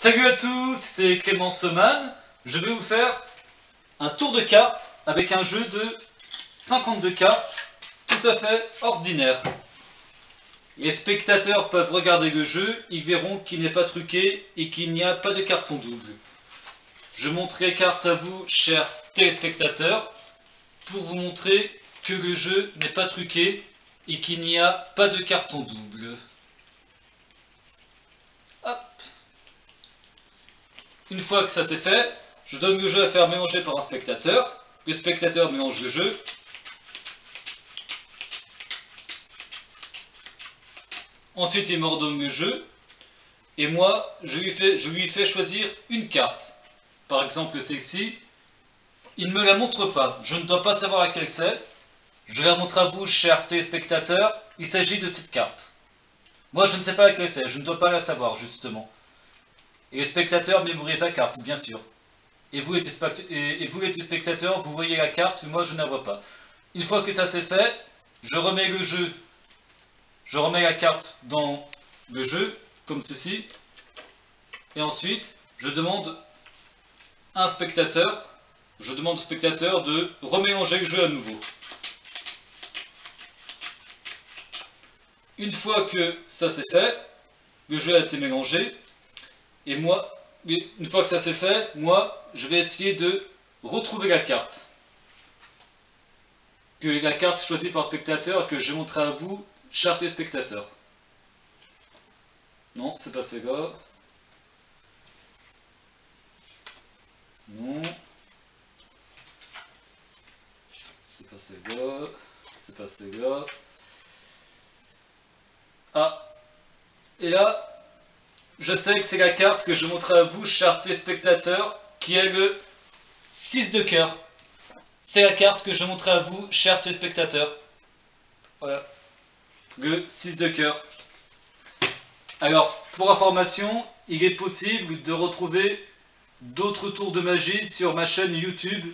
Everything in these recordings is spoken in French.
Salut à tous, c'est Clément Soman. Je vais vous faire un tour de cartes avec un jeu de 52 cartes tout à fait ordinaire. Les spectateurs peuvent regarder le jeu, ils verront qu'il n'est pas truqué et qu'il n'y a pas de carton double. Je montre les cartes à vous, chers téléspectateurs, pour vous montrer que le jeu n'est pas truqué et qu'il n'y a pas de carton double. Une fois que ça c'est fait, je donne le jeu à faire mélanger par un spectateur. Le spectateur mélange le jeu. Ensuite, il m'ordonne le jeu. Et moi, je lui, fais, choisir une carte. Par exemple, celle-ci. Il ne me la montre pas. Je ne dois pas savoir à quelle c'est. Je la montre à vous, chers téléspectateurs. Il s'agit de cette carte. Moi, je ne sais pas à quelle c'est. Je ne dois pas la savoir, justement. Et le spectateur mémorise la carte, bien sûr. Et vous, les téléspectateurs, vous voyez la carte, mais moi, je ne la vois pas. Une fois que ça c'est fait, je remets le jeu. Je remets la carte dans le jeu, comme ceci. Et ensuite, je demande un spectateur, je demande au spectateur de remélanger le jeu à nouveau. Une fois que ça c'est fait, le jeu a été mélangé, et moi, une fois que ça c'est fait, moi, je vais essayer de retrouver la carte. Que la carte choisie par le spectateur, que je montrerai à vous, chers téléspectateurs. Non, c'est pas celle-là. Non. C'est pas celle-là. C'est pas celle-là. Ah. Et là, je sais que c'est la carte que je montrerai à vous, chers téléspectateurs, qui est le 6 de cœur. C'est la carte que je montrerai à vous, chers téléspectateurs. Voilà. Le 6 de cœur. Alors, pour information, il est possible de retrouver d'autres tours de magie sur ma chaîne YouTube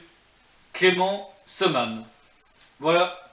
Clément Seman. Voilà.